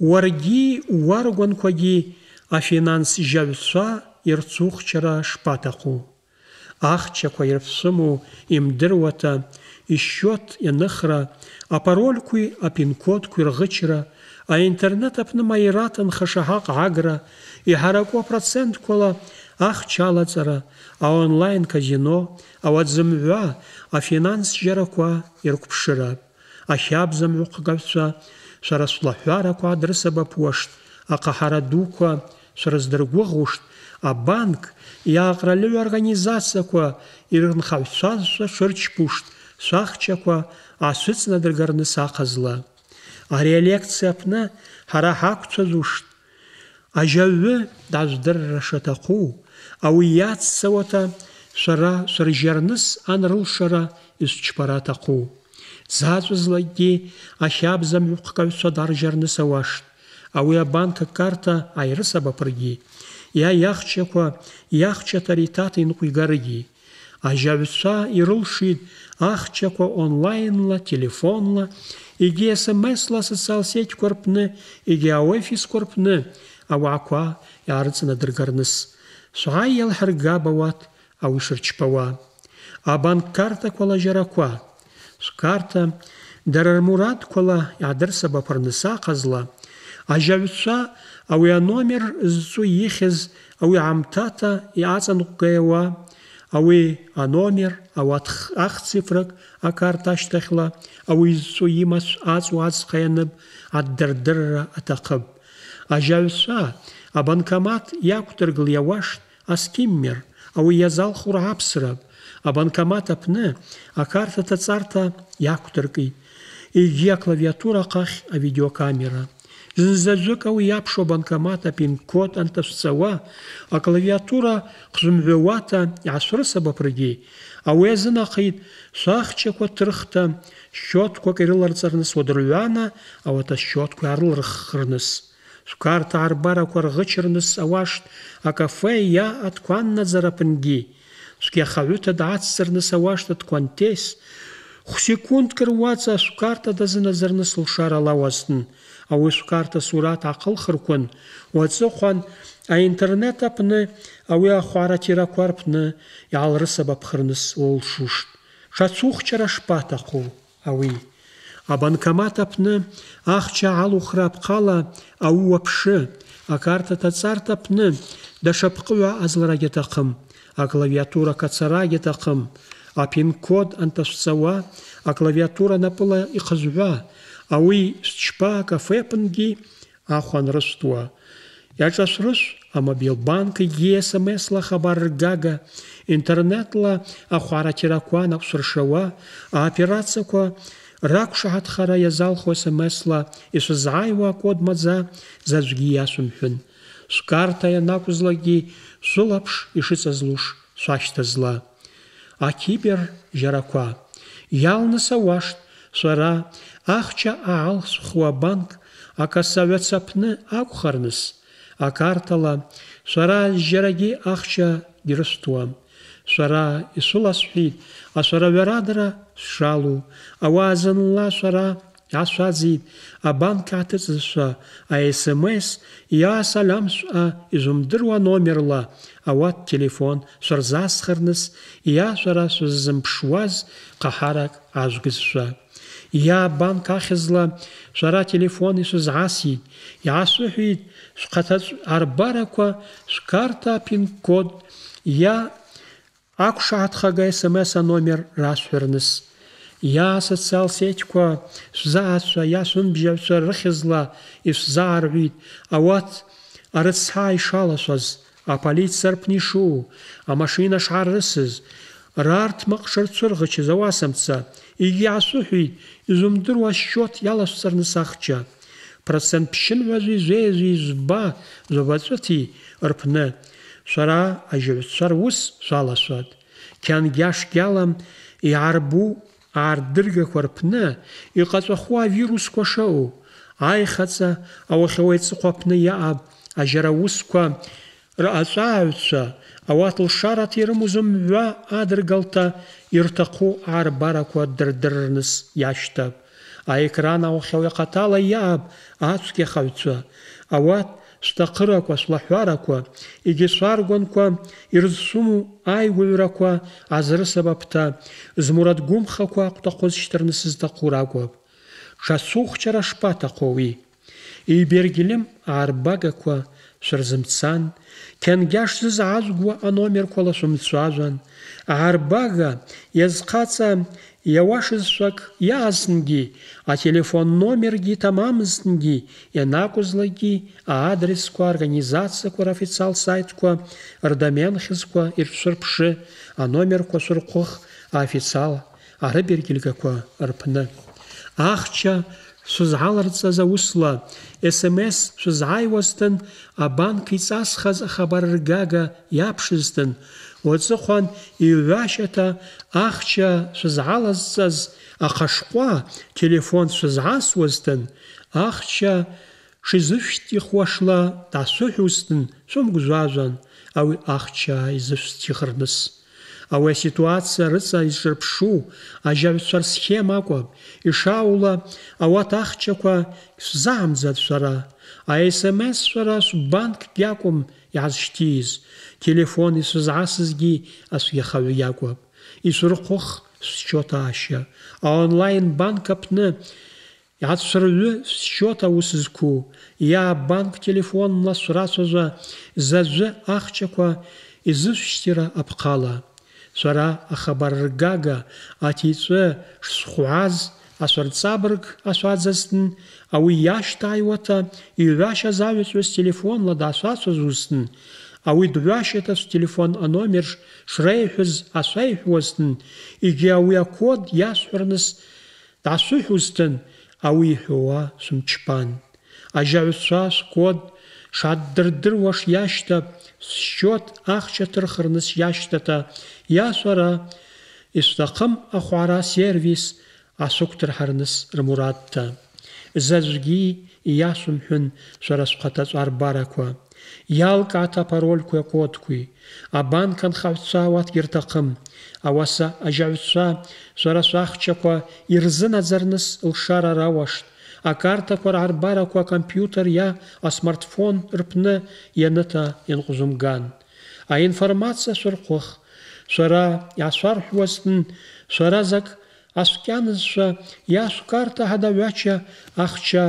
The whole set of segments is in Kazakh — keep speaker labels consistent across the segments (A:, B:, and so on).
A: уаргьы уаргәанқәагьы афинанс жьаҩцәа ирцухчара шпаҭаху ахчақәа ирԥсыму имдыруата ишьот ианыхра апарольқәеи апинкодқәеи рӷычра аинтернет аԥны маиратанхаша ҳаҟ-аагра иҳараку апроцентқәала ахча алаҵара аонлайн казино ауаӡымҩа афинанс џьарақәа ирқәԥшыра ахьабзамҩахәгагцәа шәара слаҳәарақәа адрысабаԥуашт аҟаҳара дуқәа шәара здыргәыӷушт абанк иааҟралыҩ организациақәа ирынхаҩцәазшәа шырчпушт шәахчақәа аашәыҵнадыргарны саҟазла ари алекциа аԥны ҳара ҳақәцәазушт ажьаҩы дажәдырра шаҭаху ауи иаццауата шәара шәыржьарныс анрылшара ишәчпара аҭаху заҵәызлакгьы ахьабзамҩахәкаҩцәа даржьарныс ауашт ауи абанк акарта аирысабаԥыргьы иа иахчақәа иахчаҭариҭат инҟәигаргьы ажьаҩцәа ирылшит ахчақәа онлайнла телефонла. Егьи смс-ла асоциал сетьқәа рпны егьи аофисқәа рпны ауаақәа иаарыҵнадыргарныс шәаа иалҳаргап ауат ауи шырчпауа абанк картақәа лажьарақәа шәкарта дара рмурадқәала иаадырсабаԥырныс аҟазла ажьаҩцәа ауи аномер зҵу ихьыз ауи аамҭата иаҵанҟәгаиауа ауи аномер ауат ахцифрак акарта ашьҭахьла ауи зҵу имаз аҵу ацха ианып аддырдырра аҭахып ажьаҩцәа абанкомат иақәдыргыл иауашт аскиммер ауи иазалхура аԥсрап абанкомат аԥны акарта ҭаҵарҭа иақәдыркит егьи аклавиатура ахахь авидеокамера зынзаӡәык ауи иаԥшу абанкомат апин-код анташәҵауа аклавиатура хзымҳәауата иаашәрысабаԥргьы ауи азынахит шәахчақәа ҭырхта шьотқәак ирыларҵарныс уадырҩана ауат ашьотқәа иаарылырххырныс шәқарҭа аарбарақәа рӷычырныс ауашт акафе иа аҭқәаннаӡара аԥынгьы шәгьахаҩыҭа даацҵарныс ауашт аҭқәантес хәсекундк руаӡа шәқарҭа дазыназырныс лшара алауазтын ауи шәқарҭа сурат аҟылхырқәан уаҵыхәан аинтернет аԥны ауи ахәаратирақәа рпны иаалрысабаԥхырныс лылшушт ҽацухчара шпаҭаху ауи абанкомат аԥны ахча алухра апҟала ауаԥшы акарта ҭаҵарҭа аԥны даҽа пҟыҩа азларагьы аҭахым аклавиатура кацарагьы аҭахым апин-код анташәҵауа аклавиатура напыла ихызҩа ауи шәчпа акафе аԥынгьы ахәа анрышәтуа иаҿашәрышә амобил банк егьи смс-ла хабар ргага интернетла ахәаратирақәа нақәшәыршауа аоперациақәа рақәшаҳаҭхара иазалхо смс-ла ишәызааиуа акод маӡа заҵәгьы иашәымҳәын шәкарта ианакәызлагьы шәылаԥш ишыҵазлуш шәашьҭазла акибер џьарақәа иалныс ауашт шәара ахча аалсхуа банк акасаҩац аԥны акәхарныс акартала шәара џьарагьы ахча дирышәҭуам шәара ишәыласҳәит ашәараҩарадара шәшалу ауаа зынла шәара иашәаӡит абанк аҭыҵызшәа аСМС иаасалямшәа изумдыруа номерла. Ауат телефон шәырзасхырныс иа шәара шәыззымԥшуаз ҟаҳарак ажәгызшәа иа банк ахьызла шәара телефон ишәызዓасит иаасыҳәит шәхаҭаҵә арбарақәа шәкарта пин-код иа ақәшаҳаҭхага смс аномер расҳәарныс иа асоциал сетьқәа шәзаацәа иа шәынбжьаҩцәа рыхьызла ишәзаарҳәит ауат арыцҳа ишалашәаз аполициа рпны ишуу амашина шаарысыз рарҭмаҟ шырцәырӷычыз ауасамца. Егьи иаасыҳәит изумдыруа счет иалашәҵарныс ахча. Процент ԥшьынҩажәи жәеижәи жәба жәабаҵәыҭи рпны. Шәара ажьаҩцәа рус шәалашәат қьангьашгьалам иаарбу аардыргақәа рпны иҟаҵәаху авирусқәа шоу аихаҵа ауахьауеи ҵыхәа аԥны иааб ажьара усқәа рҟаҵәааҩцәа ауат лшарат ирымоу зымҩа адыргалта ирҭаху аарбарақәа дырдыррныс иашьҭап аекран аухьау иҟатала иааб ацәгьахаҩцәа ауат шәҭахырақәа шәлаҳәарақәа егьи шәаргәанқәа ирызсуму аиуаҩрақәа азрысабаԥҭа змурадгәымхақәа ҟәтаҟәыз шьҭырны сызҭаху ракәым ҽацәухчара шԥаҭаху уи ибергьлым аарбагақәа шәырзымцан ҭенгьа шзызаазгуа аномерқәа лашәымцәажәан аарбага иазхаҵа иауашызшәак иаазнгьы ателефон номергьы ҭамамызҭнгьы ианакәызлагьы аадресқәа аорганизациақәа рафициал сайтқәа рдоменхьызқәа иршәырԥшы аномерқәа шәырҟәых аофициал арыбергьылгақәа рпны. Ахча шәызҳаларҵаз аусла смс шәызааиуазҭын абанк иҵасхаз ахабар ргага иаԥшызҭын уаҵыхәан иҩашьаҭа ахча шәызҳалазҵаз ахашҟәа телефон шәызҳасуазҭын ахча шизышәҭихуашла дасыҳәузҭын шәымгәжәажәан ауи ахча изышәҭихырныс ауи аситуациа рыца изҿырԥшу ажьаҩцәа рсхема акәым ишаула ауат ахчақәа шәзаамӡат шәара аСМС шәара шәбанктә иакәым иаазшьҭииз телефон ишәызዓасызгьы ашәиахаҩы иакәым ишәырхәых шәсчот аашьа аонлайн банк аԥны иацәырҩы шәсчот аус зқәу иа банк телефонла шәрацәажәа заҵәы ахчақәа изышәшьҭира апҟала шәара ахабар ргага аҭиҵәы шсхәааз ашәарҵабырг ашәаӡазтын ауи иашьҭааиуата иҩашьаз аҩаҵәҩыс телефонла ауи дҩашьата телефон аномер шреиҳәаз ашәеиҳәуазтын егьи ауи акод иасҳәарныс даасыҳәозтын ауи иҳәауа шәымчпан ажьаҩцәа шкод шаддырдыруа шиашьҭа сшьот ахча ҭырхырныс иашьҭата иашәара ишәҭахым ахәара сервис ашәықәдырҳарныс рмурадҭа заҵәгьы ииашәымҳәын шәара шәхаҭаҵә арбарақәа иалкаат апарольқәеи акодқәеи абанк анхаҩцәа уаҭгьы рҭахым ауаса ажьаҩцәа шәара шәахчақәа ирзынаӡарныс лшара рауашт акартақәа раарбарақәа акомпиутер иа асмартфон рпны ианыта ианҟәзымган аинформациа шәырхәых шәара иаашәарҳәуазтын шәаразак ашәкьанызшәа иашәкарта ҳадаҩача ахча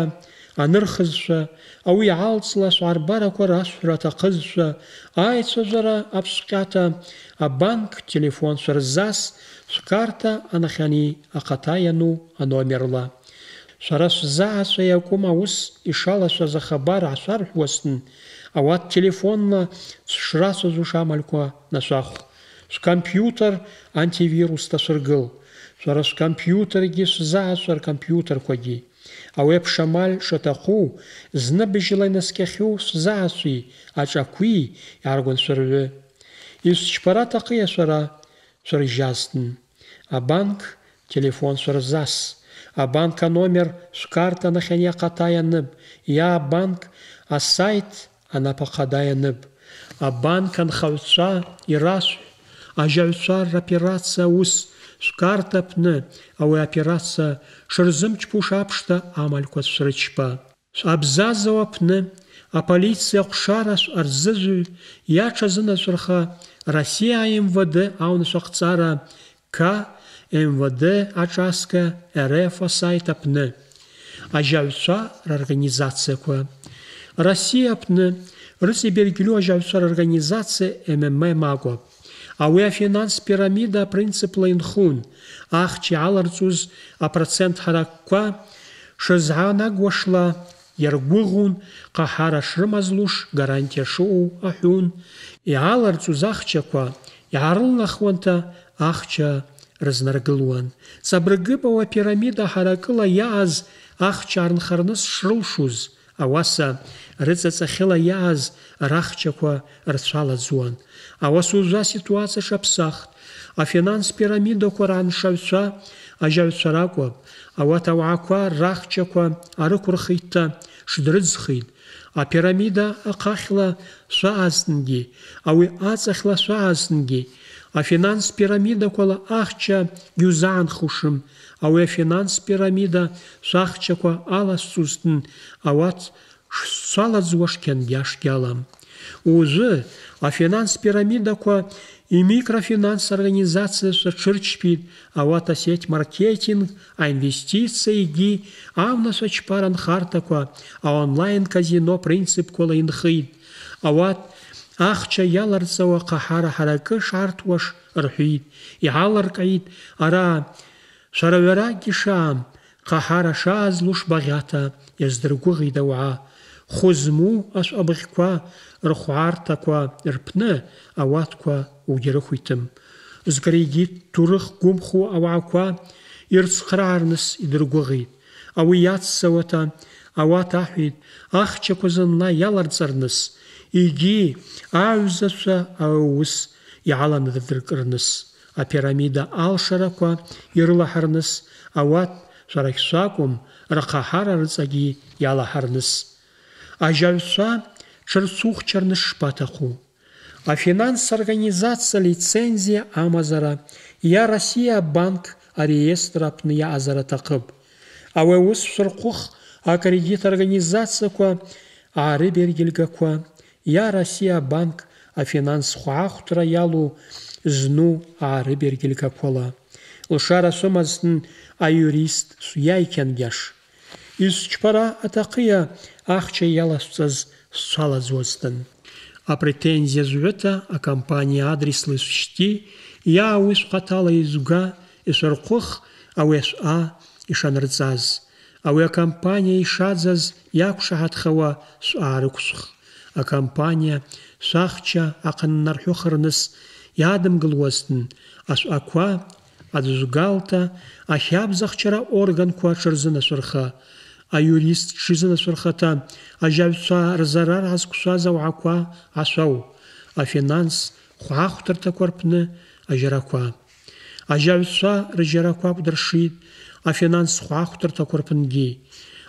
A: анырхызшәа ауи алҵла шәаарбарақәа расҳәра аҭахызшәа аицәажәара аԥшҟьата абанк телефон шәырзас шәкарта анахьани ахаҭа иану аномерла шәара шәзаацәа иакәым аус ишалашәаз ахабар ҳашәарҳәуазтын ауат телефонла шәрацәажәо шамалькәа нашәахә шәкомпиутер антивирус дашәыргыл шәара шәкомпиутергьы шәзаацәа ркомпиутерқәагьы ауеиԥш амаль шаҭаху зны быжьла инаскьахьоу шәзаацәи аҿақәи иааргәан шәырҩы ишәчԥара аҭахиа шәара шәыржьазтын абанк телефон шәырзас абанк аномер шәкарта нахьани аҟата ианып иа абанк асайт анапахада ианып абанк анхаҩцәа ирашәҳә ажьаҩцәа роперациа ус шәкарта аԥны ауи аоперациа шырзымчԥу шаԥшта амалькәа шәрычпа абзазауа аԥны аполициа ҟәшара арзыжәҩ иаҽазынашәырха Россия МВД аунашәахҵара К МВД аҿаска РФ асайт аԥны ажьаҩцәа рорганизациақәа Россия аԥны рыҵибергьлу ажьаҩцәа рорганизациа МММ акәым ауи афинанс пирамида апринципла инхун. Ахчи аларҵуз апроцент ҳаракқәа шызҳанагуашла иаргәыӷун ҟаҳара шрымазлуш гарантиа шыҟоу аҳәун иааларҵуз ахчақәа иаарылнахуанта ахча рызнаргылуан ҵабыргыпауа пирамида ҳаракыла иааз ахча арнхарныс шрылшуз ауаса рыҵаҵахьыла иааз рахчақәа рцәалаӡуан ауаса ужәа ситуациа шаԥсахт афинанс пирамидақәа рааншаҩцәа ажьаҩцәа ракәым ауат ауаақәа рахчақәа арықәырхитта шдрыdzхит, апирамида ахъахьла шваъазтынгьи, ауи ацӏахьла шваъазтынгьи, афинанс пирамидаквала ахча гьузагӏанхушым, ауи афинанс пирамида швахчаква аласцузтын ауат шшваладзуаш кьангьаш гьалам. Ужвы афинанс пирамидаква имикрофинанс организация сочырчпит, ауата сеть маркетинг, а авна сочпаран хартаква, а онлайн казино принцип кола инхит. Ауат ахча яларцауа қаҳара ҳаракы шартуаш рҳәит, иҳаларкәит ара шараҩаракгьы шаам, ҟаҳара шаазлуш багъьата иаздыргәыӷит ауаа. Хәы змоу ашәҟәабыӷьқәа рхәаарҭақәа рпны ауаткәа угьарыхәиҭым. Зкаригьы ҭоурых гәымху ауаақәа ирцхраарныс идыргәыӷит. Ауи иаццауата ауат аҳәит ахчақәа зынла иаларҵарныс, егьи аҩзацәа аус иаланадыркырныс, апирамида алшарақәа ирылаҳарныс, ауат шәарахь шәакәым рхаҳара рыҵагьы иалаҳарныс. Ажьаҩцәа ҽырцухчарныс шпаҭаху. Афинанс организация лицензия амазара иа Россия банк ареестр апны иаъазара аҭахыԥ. Ауи аус шәырхәых акредит организациақәа аарыбергьылгақәа иа Россия банк афинанс хәаахәҭра иалоу зну аарыбергьылгақәала. Лшара сымазтын аюрист иаикьангьаш. Исчпара аҭахиа ахча иаласҵаз сцәалаӡуазтын. Апретензия зҩыта акомпания адреслы сшьти, иаауи сҟаҭала изга ишәырхәых ауи ашәҟа ишанырҵаз. Ауи акомпания ишаӡаз иақәшаҳаҭхауа шәҟаа рықәсх. Акомпания шәахча аҟаннарҳәыхырныс иадымгылуазтын ашәҟақәа аӡәгалта ахьабзахчара органқәа ҽырзынашәырха, аиурист дшизынашәырхата ажьаҩцәа рзарар азқәшәаз ауаақәа ашәау, афинанс хәаахәҭырҭақәа рпны ажьарақәа. Ажьаҩцәа ржьарақәа акәдыршит афинанс хәаахәҭырҭақәа рпынгьы.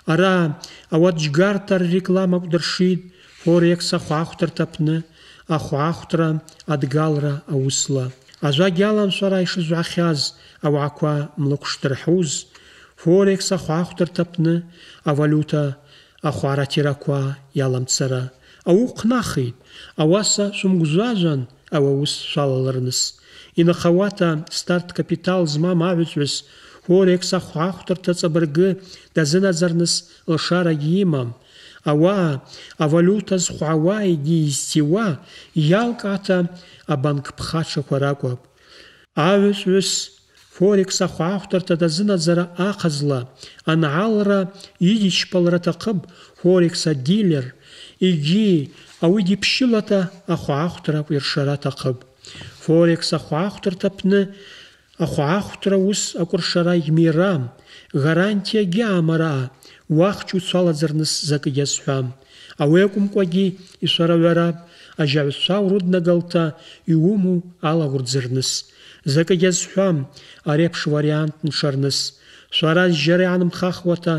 A: Ара ауат џьгарта рреклама акәдыршит форекс ахәаахәҭырҭа аԥны ахәаахәҭра адгалра аусла. Ажәагь аламшәара ишызҩахьаз ауаақәа млықәшдырҳәуз форекс ахәаахәҭырҭа аԥны авалюта ахәаратирақәа иаламцара ауҟәнахит ауаса шәымгәжәажәан ауи аус шәалалырныс инахауата старт капитал змам аҳәызҳәыс форекс ахәаахәҭырҭа ҵабыргы дазынаӡарныс лшарагьы имам ауаа авалюта зхәаауа егьи изтиуа иалкаата абанкԥхаҽақәа ракәып аҳәызҳәыс форекс ахәаахәҭырҭа дазынаӡара аҟазла анҳалра идичпалра аҭахып форекс адилер егьи ауи диԥшьылата ахәаахәҭра акәиршара аҭахып форекс ахәаахәҭырҭа аԥны ахәаахәҭра ус акәыршара егьмирам гарантиагьы амара уахч уцәалаӡарныс закы иазҳәам ауи акәымкәагьы ишәара-ҩара ажьаҩцәа урыднагалта иумоу алагәырӡырныс закы иазҳәам ари аԥш вариант ншарныс шәара зжьара иаанымхахуата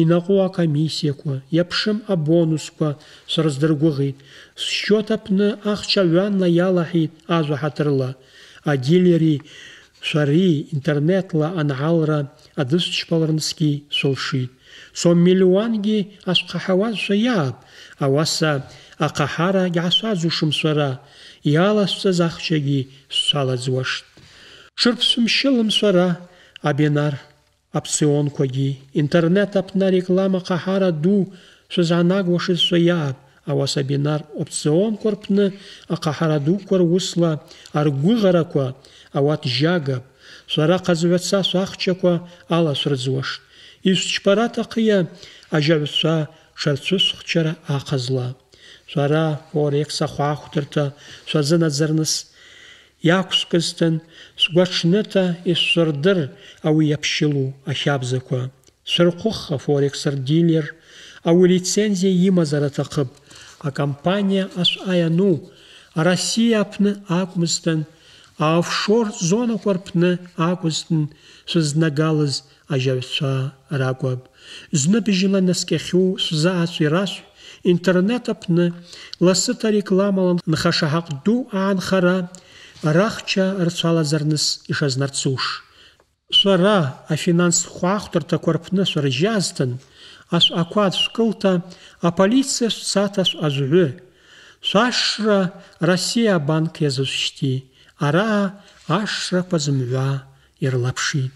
A: инаҟәу акомиссиақәа иаԥшым абонусқәа срыздыргәыӷит сшьот аԥны ахча ҩанла иалаҳит ажәа ҳаҭырла адилери шәари интернетла анҳалра адысчпалырнысгьы шәылшит соммиллионгьы ашәҟаҳауазшәа иаап ауаса аҟаҳара иаасәаӡушым шәара иаласҵаз ахчагьы шәалаӡуашт ҽырԥсымшьылым шәара абинар опционқәагьы интернет аԥны ареклама ҟаҳара ду. Шәызаанагуашызшәа иаап ауаса бинар опционқәа рпны аҟаҳара дуқәа русла аргәыӷарақәа ауат жьагап шәара ҟазҩаца шәахчақәа алашәырӡуашт ишәчпара аҭахиа ажьаҩцәа ҽырцәысхчара аҟазла шәара форекс ахәаахәҭырҭа шәазынаӡарныс иақәскызҭын сгәаҽныта ишәырдыр ауи иаԥшьылу ахьабзақәа шәырхәых афорекс рдилер ауи лицензиа имазар аҭахып акомпания ашәҟа иану арасиа аԥны акәмызтын аофшор зонақәа рпны акәызтын шәызнагалыз ажьаҩцәа ракәаб Зны бжьла наскьахьу сзаацәа ирасҳә, интернет аԥны ласыта рекламала нхашаҳаҟ ду аанхара рахча рцәалазарныс ишазнарцуш. Шәара афинанстә хәаахәҭырҭақәа рԥны шәыржьазҭан, ашәҟақәа шәкылта аполициа шәцата шәҟазҳәы, шәашшра Россия банк иазышәшьҭи, ара ашшрақәа зымҩа ирлаԥшит.